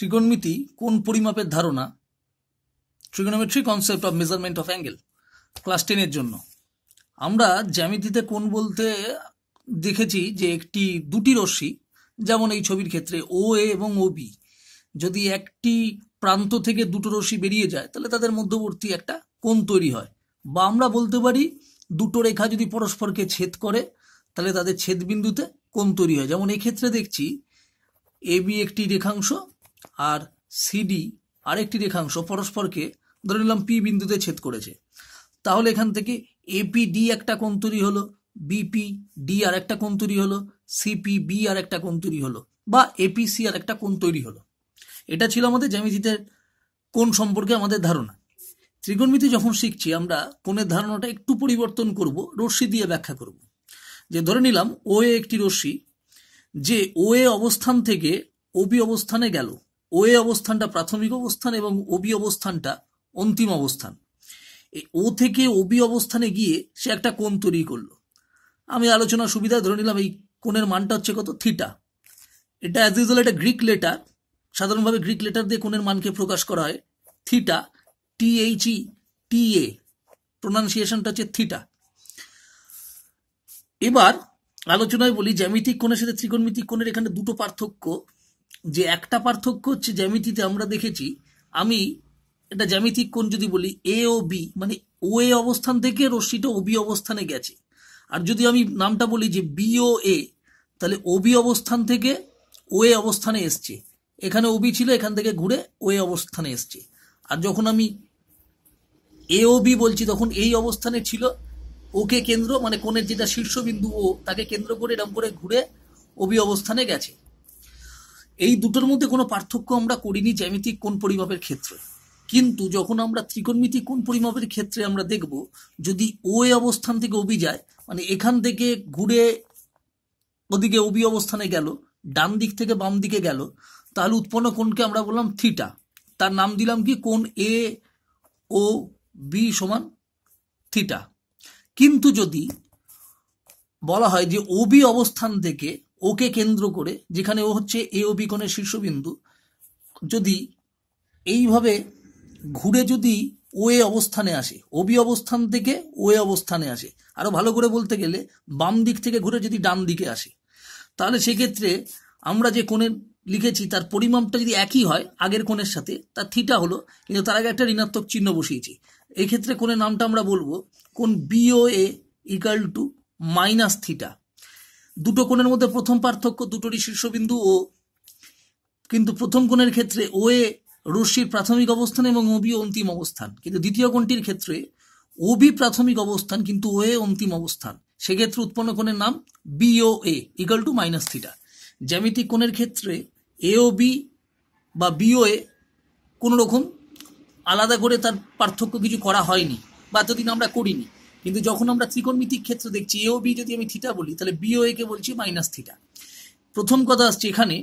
ত্রিকোণমিতি কোন পরিমাপের ধারণা? Trigonometry concept of measurement of angle, class টেনের জন্য। আমরা জ্যামিতিতে কোন বলতে দেখেছি যে একটি দুটি রশ্মি, যেমন এই ছবির ক্ষেত্রে ও এ এবং ও বি যদি একটি প্রান্ত থেকে দুটো রশ্মি বেরিয়ে যায়, তাহলে তাদের মধ্যবর্তী একটা কোণ তৈরি হয়। বা আমরা বলতে পারি, দুটো রেখা যদি পরস্পরকে ছেদ করে, তাহলে তাদের ছেদ বিন্দুতে কোণ তৈরি হয়। যেমন এক্ষেত্রে দেখছি এ বি একটি রেখাংশ আর সিডি আরেকটি রেখাংশ পরস্পরকে ধরে নিলাম পি বিন্দুতে ছেদ করেছে। তাহলে এখান থেকে এপি ডি একটা কোণ তৈরি হলো বিপি ডি আর একটা কোণ তৈরি হলো সিপি বি আর একটা কোণ তৈরি হলো, বা এপিসি আর একটা কোণ তৈরি হলো। এটা ছিল আমাদের জ্যামিতিতে কোণ সম্পর্কে আমাদের ধারণা। ত্রিকোণমিতি যখন শিখছি, আমরা কোণের ধারণাটা একটু পরিবর্তন করব, রশ্মি দিয়ে ব্যাখ্যা করব। যে ধরে নিলাম ও একটি রশ্মি, যে ও এ অবস্থান থেকে ওবি অবস্থানে গেল ও এ অবস্থানটা প্রাথমিক অবস্থান এবং ওবি অবস্থানটা অন্তিম অবস্থান। ও থেকে ওবি অবস্থানে গিয়ে সে একটা কোণ তৈরি করল। আমি আলোচনার সুবিধা ধরে নিলাম, এই কোণের মানটা হচ্ছে কত? থিটা। এটা অ্যাজ ইউজুয়াল একটা গ্রিক লেটার সাধারণভাবে গ্রিক লেটার দিয়ে কোণের মানকে প্রকাশ করা হয় থিটা টি এইচ ই টি এ প্রোনাউন্সিয়েশনটা হচ্ছে থিটা। এবার আলোচনায় বলি, জ্যামিতিক কোণের সাথে ত্রিকোণমিতিক কোণের এখানে দুটো পার্থক্য। যে একটা পার্থক্য হচ্ছে জ্যামিতিতে আমরা দেখেছি, আমি এটা জ্যামিতিক কোণ যদি বলি এ ও বি মানে ও এ অবস্থান থেকে রশ্মিটা ও বি অবস্থানে গেছে। আর যদি আমি নামটা বলি যে বি ও এ তাহলে ও বি অবস্থান থেকে ও এ অবস্থানে এসছে। এখানে ও বি ছিল, এখান থেকে ঘুরে ও এ অবস্থানে এসছে। আর যখন আমি এ ও বি বলছি, তখন এই অবস্থানে ছিল ওকে কেন্দ্র মানে কোণের যেটা শীর্ষবিন্দু ও তাকে কেন্দ্র করে এরকম করে ঘুরে ওবি অবস্থানে গেছে। এই দুটোর মধ্যে কোনো পার্থক্য আমরা করিনি জ্যামিতিক কোন পরিমাপের ক্ষেত্রে। কিন্তু যখন আমরা ত্রিকোণমিতিক কোন পরিমাপের ক্ষেত্রে আমরা দেখব, যদি ও এ অবস্থান থেকে ওবি যায় মানে এখান থেকে ঘুরে ওদিকে ওবি অবস্থানে গেল, ডান দিক থেকে বাম দিকে গেল, তাহলে উৎপন্ন কোণকে আমরা বললাম থিটা। তার নাম দিলাম কি? কোন এ ও বি সমান থিটা। কিন্তু যদি বলা হয় যে ওবি অবস্থান থেকে ওকে কেন্দ্র করে, যেখানে ও হচ্ছে এ ও বিকোণের শীর্ষবিন্দু, যদি এইভাবে ঘুরে যদি ও এ অবস্থানে আসে ওবি অবস্থান থেকে ও এ অবস্থানে আসে আরও ভালো করে বলতে গেলে বাম দিক থেকে ঘুরে যদি ডান দিকে আসে, তাহলে সেক্ষেত্রে আমরা যে কোণের লিখেছি তার পরিমাপটা যদি একই হয় আগের কোণের সাথে, তার থিটা হলো, কিন্তু তার আগে একটা ঋণাত্মক চিহ্ন বসিয়েছি। এই ক্ষেত্রে কোণের নামটা আমরা বলব কোন B O A equal to minus theta দুটো কোণের মধ্যে প্রথম পার্থক্য দুটোরই শীর্ষবিন্দু ও কিন্তু প্রথম কোণের ক্ষেত্রে ও এ রশ্মির প্রাথমিক অবস্থান এবং ওবি অন্তিম অবস্থান। কিন্তু দ্বিতীয় কোণটির ক্ষেত্রে ওবি প্রাথমিক অবস্থান, কিন্তু ও এ অন্তিম অবস্থান। সেক্ষেত্রে উৎপন্ন কোণের নাম B O A equal to minus theta জ্যামিতিক কোণের ক্ষেত্রে এও বি বা বিও এ কোনো রকম আলাদা করে তার পার্থক্য কিছু করা হয়নি বা এতদিন আমরা করিনি। কিন্তু যখন আমরা ত্রিকোণমিতিক ক্ষেত্র দেখছি এও বি যদি আমি থিটা বলি, তাহলে বিও এ কে বলছি মাইনাস থিটা প্রথম কথা আসছে এখানে,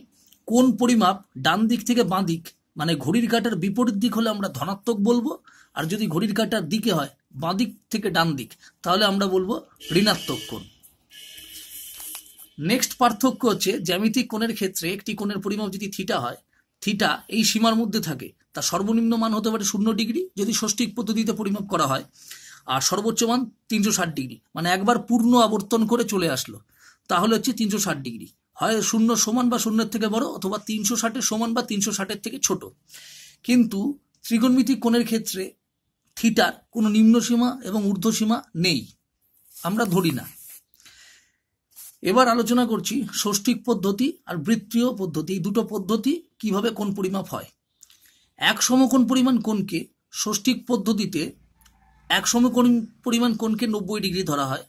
কোন পরিমাপ ডান দিক থেকে বাঁ দিক মানে ঘড়ির কাটার বিপরীত দিক হলে আমরা ধনাত্মক বলব, আর যদি ঘড়ির কাটার দিকে হয়, বাঁ দিক থেকে ডান দিক, তাহলে আমরা বলব ঋণাত্মক কোণ। নেক্সট পার্থক্য হচ্ছে, জ্যামিতিক কোণের ক্ষেত্রে একটি কোণের পরিমাপ যদি থিটা হয় থিটা এই সীমার মধ্যে থাকে, তার সর্বনিম্ন মান হতে পারে শূন্য ডিগ্রি, যদি ষষ্ঠিক পদ্ধতিতে পরিমাপ করা হয়। আর সর্বোচ্চ মান তিনশো ষাট ডিগ্রি। মানে একবার পূর্ণ আবর্তন করে চলে আসলো। তাহলে হচ্ছে তিনশো ষাট ডিগ্রি। হয় শূন্য সমান বা শূন্যের থেকে বড়, অথবা তিনশো ষাটের সমান বা তিনশো ষাটের থেকে ছোট। কিন্তু ত্রিকোণমিতিক কোণের ক্ষেত্রে থিটার কোনো নিম্নসীমা এবং ঊর্ধ্বসীমা নেই। আমরা ধরি না। এবার আলোচনা করছি ষষ্ঠিক পদ্ধতি আর বৃত্তীয় পদ্ধতি। এই দুটো পদ্ধতি কীভাবে কোন পরিমাপ হয়? এক সমকোণ পরিমাণ কোণকে ষষ্ঠিক পদ্ধতিতে এক সমকোণ পরিমাণ কোণকে নব্বই ডিগ্রি ধরা হয়।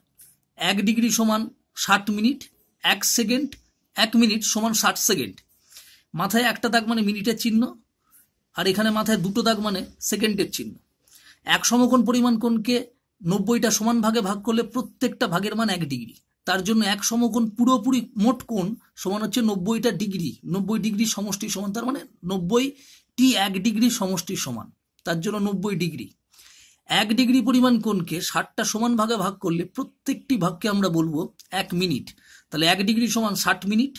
এক ডিগ্রি সমান ষাট মিনিট, এক সেকেন্ড, এক মিনিট সমান ষাট সেকেন্ড। মাথায় একটা দাগ মানে মিনিটের চিহ্ন, আর এখানে মাথায় দুটো দাগ মানে সেকেন্ডের চিহ্ন। এক সমকোণ পরিমাণ কোণকে নব্বইটা সমান ভাগে ভাগ করলে প্রত্যেকটা ভাগের মান এক ডিগ্রি। তার জন্য এক সমকোণ পুরোপুরি মোট কোণ সমান হচ্ছে নব্বইটা ডিগ্রি। নব্বই ডিগ্রি সমষ্টি সমান, তার মানে নব্বইটি এক ডিগ্রি সমষ্টি সমান। তার জন্য নব্বই ডিগ্রি। এক ডিগ্রি পরিমাণ কোণকে ষাটটা সমান ভাগে ভাগ করলে প্রত্যেকটি ভাগকে আমরা বলব এক মিনিট। তাহলে এক ডিগ্রি সমান ষাট মিনিট,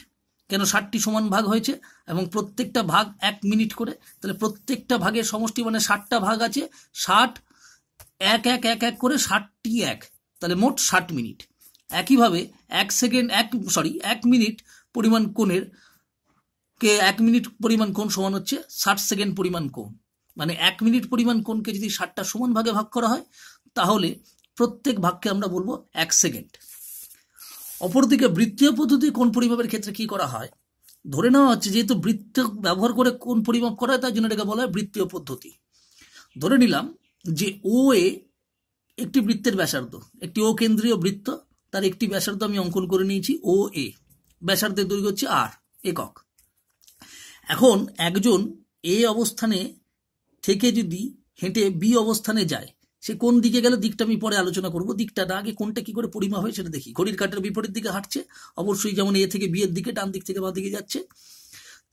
কেন ষাটটি সমান ভাগ হয়েছে? এবং প্রত্যেকটা ভাগ এক মিনিট করে, তাহলে প্রত্যেকটা ভাগের সমষ্টি মানে ষাটটা ভাগ আছে, ষাট, এক এক এক এক করে ষাটটি এক, তাহলে মোট ষাট মিনিট। একইভাবে এক সেকেন্ড, এক সরি এক মিনিট পরিমাণ কোণের কে এক মিনিট পরিমাণ কোণ সমান হচ্ছে ষাট সেকেন্ড পরিমাণ কোণ। মানে এক মিনিট পরিমাণ কোণকে যদি ষাটটা সমান ভাগে ভাগ করা হয়, তাহলে প্রত্যেক ভাগকে আমরা বলব এক সেকেন্ড। অপরদিকে বৃত্তীয় পদ্ধতি কোন পরিমাপের ক্ষেত্রে কি করা হয়? ধরে নেওয়া হচ্ছে যেহেতু বৃত্ত ব্যবহার করে কোন পরিমাপ করা হয় তার জন্য এটাকে বলা হয় বৃত্তীয় পদ্ধতি। ধরে নিলাম যে ও এ একটি বৃত্তের ব্যাসার্ধ, একটি ও কেন্দ্রীয় বৃত্ত, তার একটি ব্যাসার্ধ আমি অঙ্কন করে নিয়েছি ও এ ব্যাসার্ধের দৈর্ঘ্য হচ্ছে আর একক। এখন একজন এ অবস্থানে থেকে যদি হেঁটে বি অবস্থানে যায়, সে কোন দিকে গেলে দিকটা আমি পরে আলোচনা করব। দিকটা না আগে কোনটা কি করে পরিমাপ হয় সেটা দেখি। ঘড়ির কাঁটার বিপরীত দিকে হাঁটছে, অবশ্যই যেমন এ থেকে বি এর দিকে, ডান দিক থেকে বা দিকে যাচ্ছে।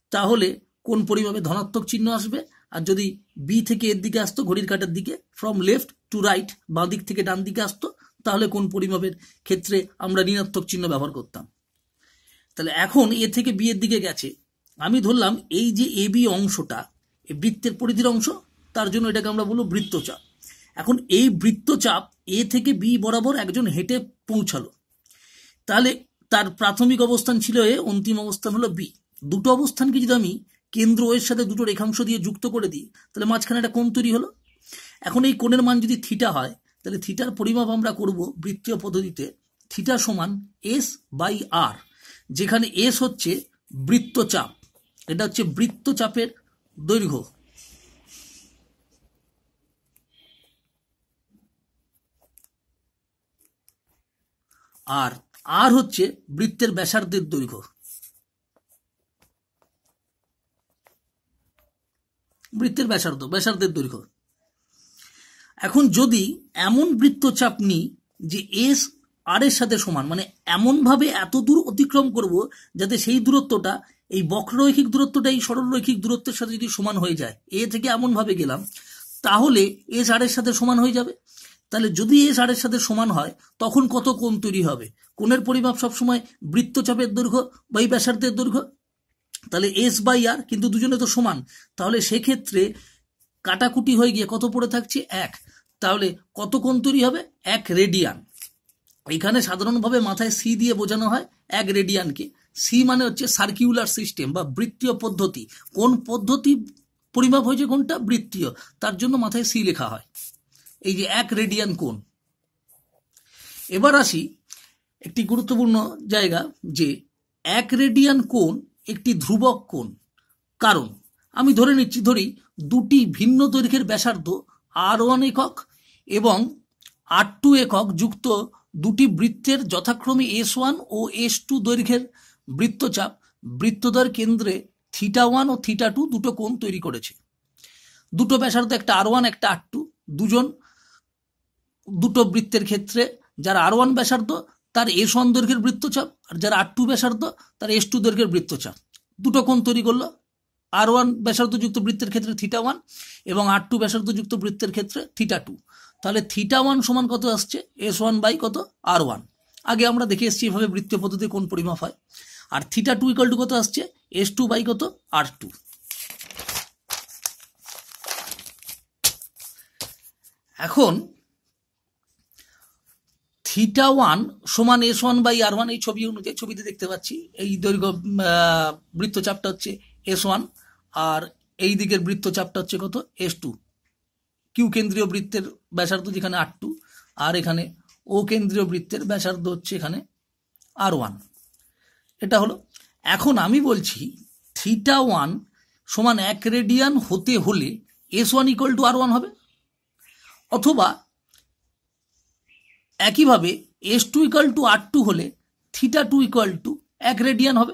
তাহলে কোন পরিমাপে ধনাত্মক চিহ্ন আসবে? আর যদি বি থেকে এর দিকে আসতো, ঘড়ির কাঁটার দিকে ফ্রম লেফট টু রাইট বা দিক থেকে ডান দিকে আসতো, তাহলে কোন পরিমাপের ক্ষেত্রে আমরা ঋণাত্মক চিহ্ন ব্যবহার করতাম? তাহলে এখন এ থেকে বি এর দিকে গেছে। আমি ধরলাম এই যে এ বি অংশটা বৃত্তের পরিধির অংশ, তার জন্য এটাকে আমরা বলব বৃত্তচাপ। এখন এই বৃত্তচাপ এ থেকে বি বরাবর একজন হেঁটে পৌঁছালো। তাহলে তার প্রাথমিক অবস্থান ছিল এ, অন্তিম অবস্থান হলো বি। দুটো অবস্থানকে যদি আমি কেন্দ্র এর সাথে দুটো রেখাংশ দিয়ে যুক্ত করে দিই, তাহলে মাঝখানে একটা কোণ তৈরি হলো। এখন এই কোণের মান যদি থিটা হয়, তাহলে থিটার পরিমাপ আমরা করব বৃত্তীয় পদ্ধতিতে থিটা সমান এস বাই আর, যেখানে এস হচ্ছে বৃত্তচাপ। এটা হচ্ছে বৃত্তচাপের দৈর্ঘ্য। আর আর হচ্ছে বৃত্তের ব্যাসার্ধের দৈর্ঘ্য। বৃত্তের ব্যাসার্ধ, ব্যাসার্ধের দৈর্ঘ্য। এখন যদি এমন বৃত্তচাপ নিই যে এস আর এর সাথে সমান মানে এমনভাবে এত দূর অতিক্রম করব যাতে সেই দূরত্বটা এই বক্ররৈখিক দূরত্বটা, এই সরলরৈখিক দূরত্বের সাথে যদি সমান হয়ে যায়, এ থেকে এমনভাবে গেলাম, তাহলে এস আর এর সাথে সমান হয়ে যাবে। তাহলে যদি এস আর এর সাথে সমান হয়, তখন কত কোণ তৈরি হবে? কোণের পরিমাপ সবসময় বৃত্তচাপের দৈর্ঘ্য বা এই ব্যাসার্ধের দৈর্ঘ্য। তাহলে এস বাই আর কিন্তু দুজনে তো সমান। তাহলে সেক্ষেত্রে কাটাকুটি হয়ে গিয়ে কত পড়ে থাকছে? এক। তাহলে কত কোণ তৈরি হবে? এক রেডিয়ান। এখানে সাধারণভাবে মাথায় সি দিয়ে বোঝানো হয়, এক রেডিয়ানকে। সি মানে হচ্ছে সার্কিউলার সিস্টেম বা বৃত্তীয় পদ্ধতি। কোন পদ্ধতি পরিমাপ হয়েছে, কোনটা বৃত্তীয়? তার জন্য মাথায় সি লেখা হয়। এই যে এক রেডিয়ান কোণ। এবার আসি একটি গুরুত্বপূর্ণ জায়গা যে এক রেডিয়ান কোণ একটি ধ্রুবক কোণ। কারণ, আমি ধরে নিচ্ছি, ধরি দুটি ভিন্ন দৈর্ঘ্যের ব্যাসার্ধ আর ওয়ান একক এবং আর টু একক যুক্ত দুটি বৃত্তের যথাক্রমে এস ওয়ান ও এস টু দৈর্ঘ্যের বৃত্তচাপ বৃত্তদ্বয়ের কেন্দ্রে থিটা ওয়ান ও থিটা টু দুটো কোণ তৈরি করেছে। দুটো ব্যাসার্ধ, একটা আর ওয়ান একটা আর টু দুজন, দুটো বৃত্তের ক্ষেত্রে যারা আর ওয়ান ব্যাসার্ধ, তার এস ওয়ান দৈর্ঘ্যের বৃত্তচাপ, আর যারা আর টু ব্যাসার্ধ, তার এস টু দৈর্ঘ্যের বৃত্তচাপ। দুটো কোণ তৈরি করল আর ওয়ান ব্যাসার্ধযুক্ত বৃত্তের ক্ষেত্রে থিটা ওয়ান এবং আর টু ব্যাসার্ধযুক্ত বৃত্তের ক্ষেত্রে থিটা টু তাহলে থিটা ওয়ান সমান কত আসছে? এস ওয়ান বাই কত? আর ওয়ান আগে আমরা দেখে এসেছি এভাবে বৃত্তীয় পদ্ধতি কোন পরিমাপ হয়। আর থিটা টু ইকাল টু কত আসছে? এস টু বাই কত? আর টু এখন থিটা ওয়ান সমান S one by R one এই ছবি অনুযায়ী ছবিতে দেখতে পাচ্ছি। এই দৈর্ঘ্য বৃত্তচাপটা হচ্ছে এস ওয়ান আর এই দিকের বৃত্তচাপটা হচ্ছে কত? এস টু কিউ কেন্দ্রীয় বৃত্তের ব্যাসার্ধ যেখানে আর টু আর এখানে ও কেন্দ্রীয় বৃত্তের ব্যাসার্ধ হচ্ছে এখানে আর ওয়ান এটা হলো, এখন আমি বলছি, থিটা ওয়ান সমান এক রেডিয়ান হতে হলে S one equal to R one হবে? অথবা একইভাবে S two equal to R two হলে থিটা টু ইকুয়াল টু এক রেডিয়ান হবে?